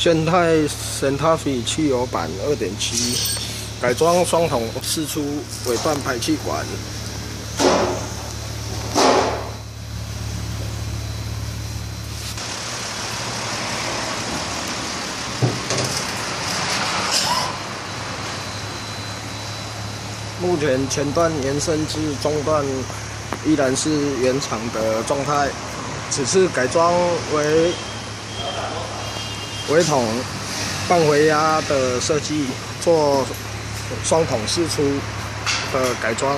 现代 Santa Fe 汽油版2.7，改装双筒四出尾段排气管。目前前段延伸至中段依然是原厂的状态，只是改装为尾筒半回压的设计，做双筒四出的改装。